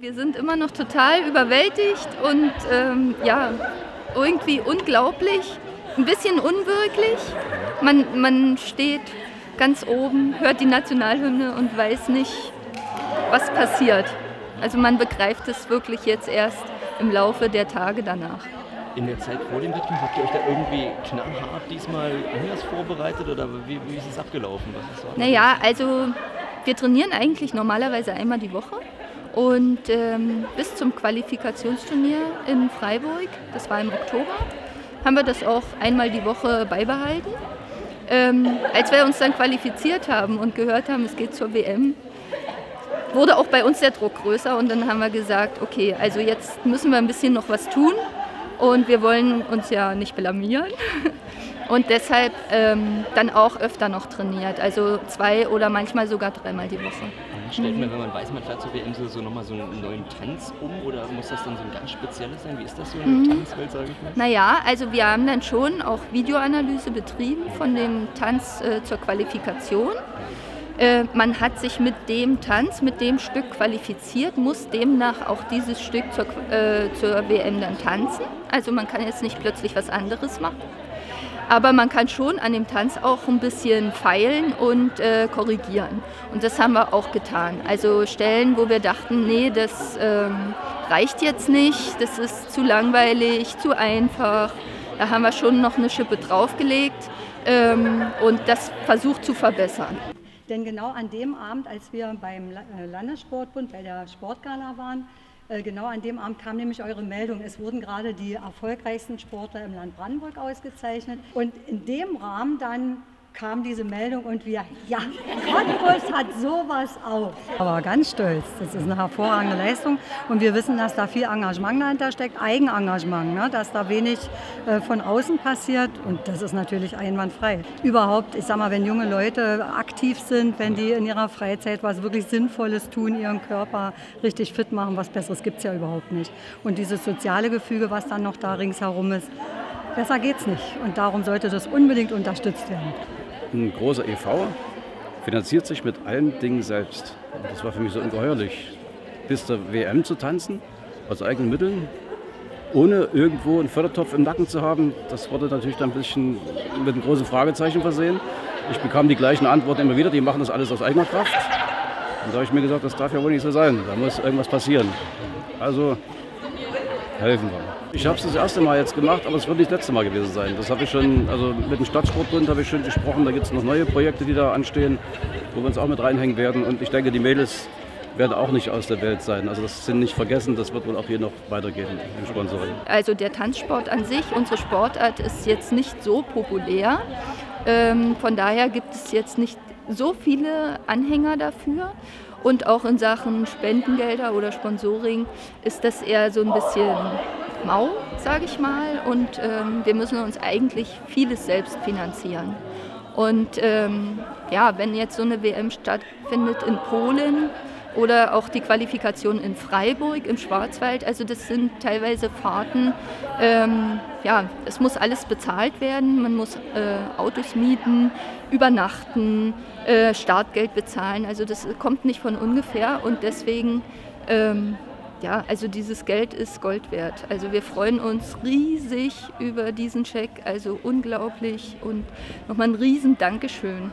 Wir sind immer noch total überwältigt und ähm, ja, irgendwie unglaublich, ein bisschen unwirklich. Man, man steht ganz oben, hört die Nationalhymne und weiß nicht, was passiert. Also man begreift es wirklich jetzt erst im Laufe der Tage danach. In der Zeit vor dem Wettkampf habt ihr euch da irgendwie knallhart diesmal anders vorbereitet oder wie, wie ist es abgelaufen? Was ist naja, also wir trainieren eigentlich normalerweise einmal die Woche und ähm, bis zum Qualifikationsturnier in Freiburg, das war im Oktober, haben wir das auch einmal die Woche beibehalten. Ähm, als wir uns dann qualifiziert haben und gehört haben, es geht zur WM, wurde auch bei uns der Druck größer und dann haben wir gesagt, okay, also jetzt müssen wir ein bisschen noch was tun und wir wollen uns ja nicht blamieren und deshalb ähm, dann auch öfter noch trainiert, also zwei oder manchmal sogar dreimal die Woche. Stellt mhm. man, wenn man weiß, man fährt zur WM so, so nochmal so einen neuen Tanz um oder muss das dann so ein ganz spezielles sein? Wie ist das so in der mhm. Tanzwelt, sage ich mal? Naja, also wir haben dann schon auch Videoanalyse betrieben von dem Tanz äh, zur Qualifikation. Äh, man hat sich mit dem Tanz, mit dem Stück qualifiziert, muss demnach auch dieses Stück zur, äh, zur WM dann tanzen. Also man kann jetzt nicht plötzlich was anderes machen. Aber man kann schon an dem Tanz auch ein bisschen feilen und äh, korrigieren. Und das haben wir auch getan. Also Stellen, wo wir dachten, nee, das ähm, reicht jetzt nicht, das ist zu langweilig, zu einfach. Da haben wir schon noch eine Schippe draufgelegt ähm, und das versucht zu verbessern. Denn genau an dem Abend, als wir beim äh, Landessportbund bei der Sportgala waren, genau an dem Abend kam nämlich eure Meldung. Es wurden gerade die erfolgreichsten Sportler im Land Brandenburg ausgezeichnet. Und in dem Rahmen dann kam diese Meldung und wir, ja, Cottbus hat sowas auch. Aber ganz stolz, das ist eine hervorragende Leistung und wir wissen, dass da viel Engagement dahinter steckt, Eigenengagement, ne? dass da wenig äh, von außen passiert und das ist natürlich einwandfrei. Überhaupt, ich sag mal, wenn junge Leute aktiv sind, wenn die in ihrer Freizeit was wirklich Sinnvolles tun, ihren Körper richtig fit machen, was Besseres gibt es ja überhaupt nicht. Und dieses soziale Gefüge, was dann noch da ringsherum ist, besser geht's nicht und darum sollte das unbedingt unterstützt werden ein großer EV finanziert sich mit allen Dingen selbst. Und das war für mich so ungeheuerlich. Bis zur WM zu tanzen, aus eigenen Mitteln, ohne irgendwo einen Fördertopf im Nacken zu haben, das wurde natürlich dann ein bisschen mit einem großen Fragezeichen versehen. Ich bekam die gleichen Antworten immer wieder, die machen das alles aus eigener Kraft. Und da habe ich mir gesagt, das darf ja wohl nicht so sein, da muss irgendwas passieren. Also helfen wir. Ich habe es das erste Mal jetzt gemacht, aber es wird nicht das letzte Mal gewesen sein. Das habe ich schon, also mit dem Stadtsportbund habe ich schon gesprochen. Da gibt es noch neue Projekte, die da anstehen, wo wir uns auch mit reinhängen werden. Und ich denke, die Mädels werden auch nicht aus der Welt sein. Also das sind nicht vergessen, das wird wohl auch hier noch weitergehen im Sponsoring. Also der Tanzsport an sich, unsere Sportart ist jetzt nicht so populär. Ähm, von daher gibt es jetzt nicht so viele Anhänger dafür. Und auch in Sachen Spendengelder oder Sponsoring ist das eher so ein bisschen mau, sage ich mal. Und ähm, wir müssen uns eigentlich vieles selbst finanzieren. Und ähm, ja, wenn jetzt so eine WM stattfindet in Polen oder auch die Qualifikation in Freiburg im Schwarzwald, also das sind teilweise Fahrten, ähm, ja, es muss alles bezahlt werden, man muss äh, Autos mieten, übernachten, äh, Startgeld bezahlen, also das kommt nicht von ungefähr. Und deswegen ähm, ja, also dieses Geld ist Gold wert. Also wir freuen uns riesig über diesen Scheck, also unglaublich. Und nochmal ein riesen Dankeschön.